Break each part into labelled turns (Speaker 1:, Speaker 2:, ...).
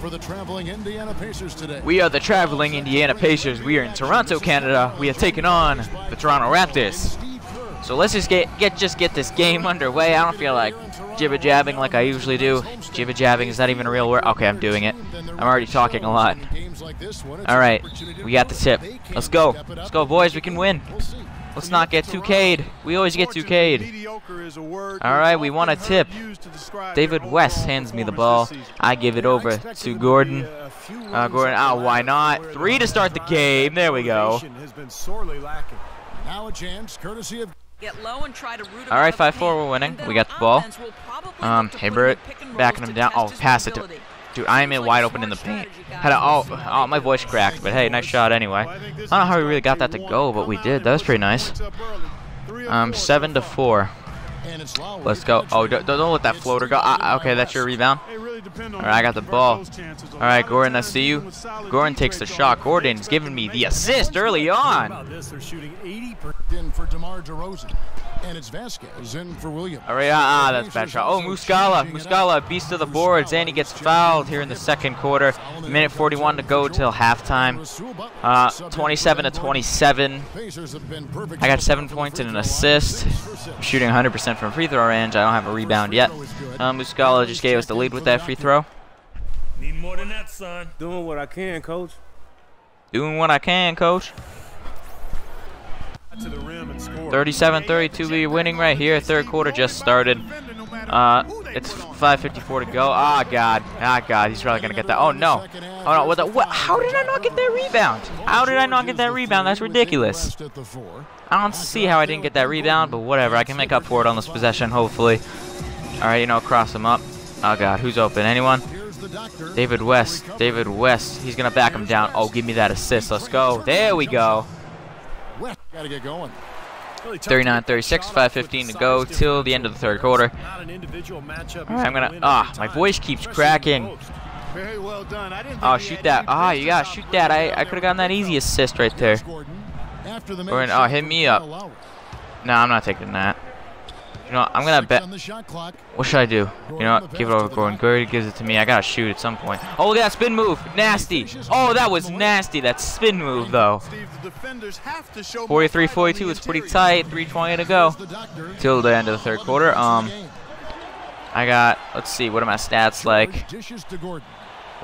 Speaker 1: for the traveling Indiana Pacers today.
Speaker 2: We are the traveling Indiana Pacers. We are in Toronto, Canada. We have taken on the Toronto Raptors. So let's just get get just get this game underway. I don't feel like jibber jabbing like I usually do. Jibber jabbing is that even a real word? Okay, I'm doing it. I'm already talking a lot. All right, we got the tip. Let's go. Let's go, boys. We can win. Let's not get 2K'd. We always get 2K'd. All right, we want a tip. David West hands me the ball. I give it over to Gordon. Uh, Gordon, oh, why not? Three to start the game. There we go.
Speaker 1: Now a chance, courtesy of
Speaker 2: All right, 5-4, we're winning. We got the ball. Um, Hibbert backing him down. Oh, pass it to... Dude, I am in wide open in the paint. Had a, oh, oh, my voice cracked, but hey, nice shot anyway. I don't know how we really got that to go, but we did. That was pretty nice. Um, seven to four. Let's go. Oh, don't, don't let that floater go. Ah, okay, that's your rebound. All right, I got the ball. All right, Gordon, I see you. Gordon takes the shot. Gordon's giving me the assist early on.
Speaker 1: in for DeMar DeRozan. And it's Vasquez in for Williams.
Speaker 2: All right, ah, ah, that's a bad shot. Oh, Muscala, Muscala, beast of the boards, and he gets fouled here in the second quarter. Minute 41 to go till halftime. Uh, 27 to 27. I got seven points and an assist. I'm shooting 100% from free throw range. I don't have a rebound yet. Uh, Muscala just gave us the lead with that free throw.
Speaker 3: Need more than that, son.
Speaker 4: Doing what I can, coach.
Speaker 2: Doing what I can, coach. 37-32, we're winning right here. Third quarter just started. Uh, it's 5:54 to go. Ah, God. Ah, God. He's probably gonna get that. Oh no. Oh no. What the? What? How did I not get that rebound? How did I not get that rebound? That's ridiculous. I don't see how I didn't get that rebound, but whatever. I can make up for it on this possession, hopefully. All right, you know, cross him up. Oh God, who's open? Anyone? David West. David West. He's gonna back him down. Oh, give me that assist. Let's go. There we go.
Speaker 1: Gotta get going.
Speaker 2: 39 36, 5.15 to go till the end of the third quarter. Alright, I'm gonna. Ah, my voice keeps cracking. Oh, shoot that. Ah, you gotta shoot that. I, I could have gotten that easy assist right there. Gordon, oh, hit me up. No, I'm not taking that. You know, I'm gonna bet. What should I do? You know what? Give it over Gordon. Gordon gives it to me. I gotta shoot at some point. Oh, look at that spin move. Nasty. Oh, that was nasty. That spin move, though. 43-42. It's pretty tight. 3:20 to go till the end of the third quarter. Um, I got. Let's see. What are my stats like?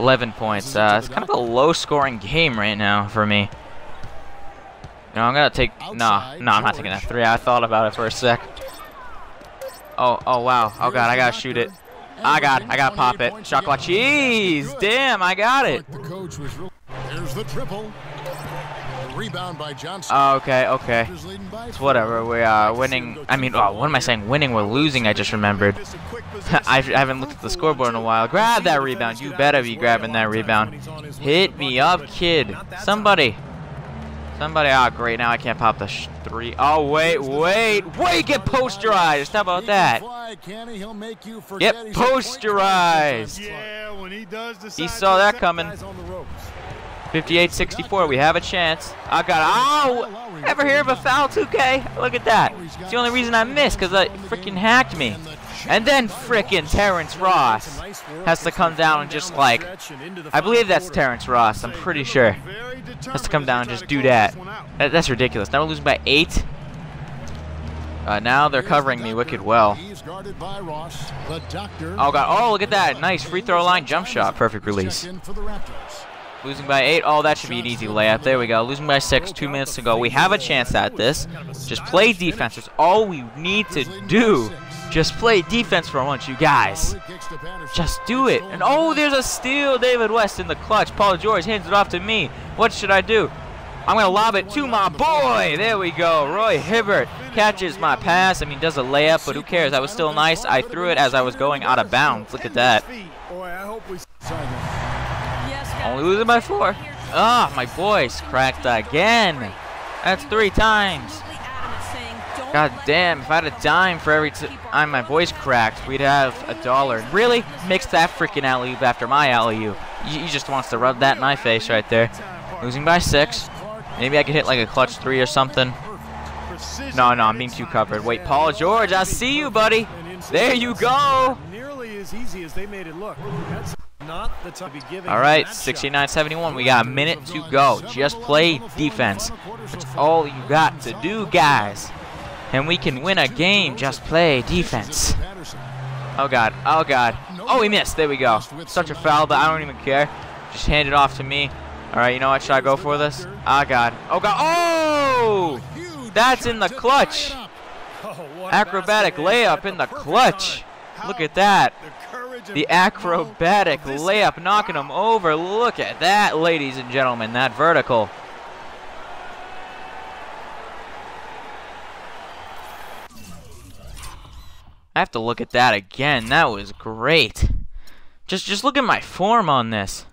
Speaker 2: 11 points. Uh, it's kind of a low-scoring game right now for me. You know, I'm gonna take. Nah, no, I'm not taking that three. I thought about it for a sec. Oh, oh wow. Oh god, I gotta shoot it. I got, I gotta pop it. Shot clock. Jeez, damn, I got it.
Speaker 1: There's the triple. Rebound by Johnson.
Speaker 2: Oh, okay, okay. It's whatever. We uh, are winning. I mean, oh, what am I saying? Winning. We're losing. I just remembered. I haven't looked at the scoreboard in a while. Grab that rebound. You better be grabbing that rebound. Hit me up, kid. Somebody. Somebody, ah, oh, great. Now I can't pop the three. Oh, wait, wait, wait, get posterized. How about that? Get posterized. He saw that coming. 58-64. We have a chance. I got. Oh, ever hear of a foul 2K? Look at that. It's the only reason I missed because I freaking hacked me. And then frickin' Terrence Ross has to come down and just like, I believe that's Terrence Ross. I'm pretty sure. Has to come down and just do that. that that's ridiculous. Now we're losing by eight. Uh, now they're covering me wicked well. Oh god! Oh look at that! Nice free throw line jump shot. Perfect release. Losing by eight. Oh, that should be an easy layup. There we go. Losing by six. Two minutes to go. We have a chance at this. Just play defense. That's all we need to do. Just play defense for once, you guys. Just do it. And oh, there's a steal. David West in the clutch. Paul George hands it off to me. What should I do? I'm going to lob it to my boy. There we go. Roy Hibbert catches my pass. I mean, does a layup, but who cares? That was still nice. I threw it as I was going out of bounds. Look at that. Only losing by four. Ah, oh, my voice cracked again. That's three times. God damn, if I had a dime for every time my voice cracked, we'd have a dollar. Really? Mix that freaking alley-oop after my alley-oop. He just wants to rub that in my face right there. Losing by six. Maybe I could hit like a clutch three or something. No, no, I'm being too covered. Wait, Paul George, I see you, buddy. There you go.
Speaker 4: Nearly as easy as they made it look.
Speaker 2: All right, 69-71. We got a minute to go. Just play defense. That's all you got to do, guys. And we can win a game. Just play defense. Oh, God. Oh, God. Oh, he missed. There we go. Such a foul, but I don't even care. Just hand it off to me. All right, you know what? Should I go for this? Oh, God. Oh, God. Oh! That's in the clutch. Acrobatic layup in the clutch. Look at that. The acrobatic layup knocking him over. Look at that, ladies and gentlemen. That vertical. I have to look at that again. That was great. Just just look at my form on this.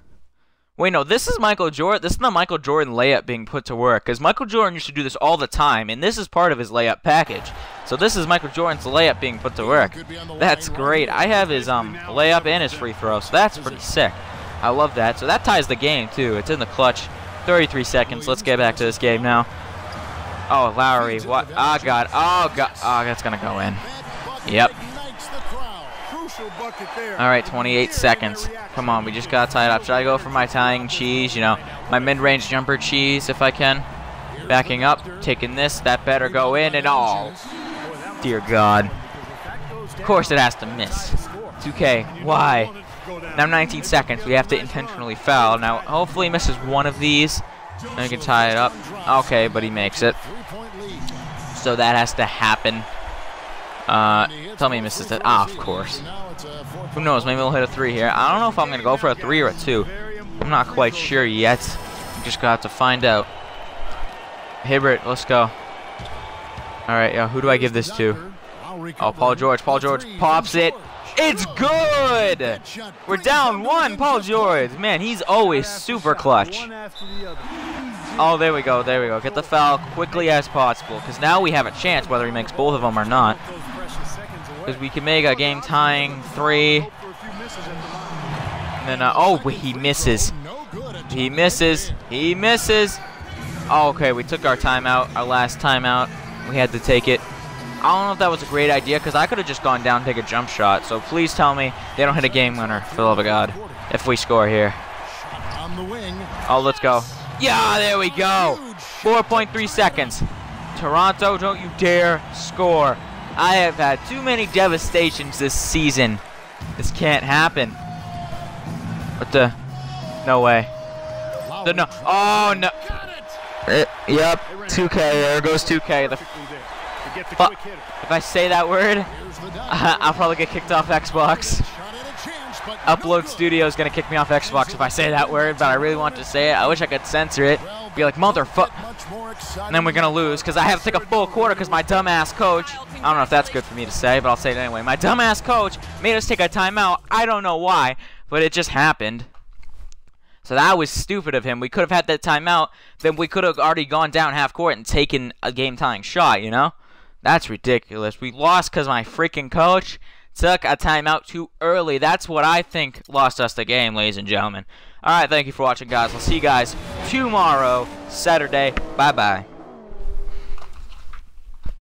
Speaker 2: Wait, no, this is Michael Jordan. This is the Michael Jordan layup being put to work. Because Michael Jordan used to do this all the time, and this is part of his layup package. So this is Michael Jordan's layup being put to work. That's great. I have his um layup and his free throw, so that's pretty sick. I love that. So that ties the game, too. It's in the clutch. 33 seconds. Let's get back to this game now. Oh, Lowry. What? Oh, God. Oh, God. Oh, that's going to go in. Yep. All right, 28 seconds. Come on, we just got tied up. Should I go for my tying cheese? You know, my mid-range jumper cheese if I can. Backing up, taking this. That better go in and all. Oh, dear God. Of course it has to miss. 2K. Why? Now 19 seconds. We have to intentionally foul. Now, hopefully he misses one of these. And we can tie it up. Okay, but he makes it. So that has to happen. Uh, tell me he misses it. Ah, of course. Who knows? Maybe we'll hit a three here. I don't know if I'm going to go for a three or a two. I'm not quite sure yet. I'm just going to have to find out. Hibbert, let's go. All right, yeah, who do I give this to? Oh, Paul George. Paul George pops it. It's good! We're down one, Paul George. Man, he's always super clutch. Oh, there we go, there we go. Get the foul quickly as possible, because now we have a chance whether he makes both of them or not. Because we can make a game tying three. And then, uh, oh, he misses. He misses. He misses. Oh, okay, we took our timeout, our last timeout. We had to take it. I don't know if that was a great idea, because I could have just gone down and take a jump shot. So please tell me they don't hit a game winner, for the love of God, if we score here. Oh, let's go. Yeah, there we go. 4.3 seconds. Toronto, don't you dare score. I have had too many devastations this season. This can't happen. What the? No way. The no. Oh no. It, yep. 2K. There goes 2K. The, if I say that word, I'll probably get kicked off Xbox. Upload Studio is gonna kick me off Xbox if I say that word, but I really want to say it. I wish I could censor it. Be like motherfucker. And then we're gonna lose because I have to take a full quarter because my dumbass coach. I don't know if that's good for me to say, but I'll say it anyway. My dumbass coach made us take a timeout. I don't know why, but it just happened. So that was stupid of him. We could have had that timeout, then we could have already gone down half court and taken a game tying shot, you know? That's ridiculous. We lost because my freaking coach took a timeout too early. That's what I think lost us the game, ladies and gentlemen. All right, thank you for watching, guys. We'll see you guys tomorrow, Saturday. Bye-bye.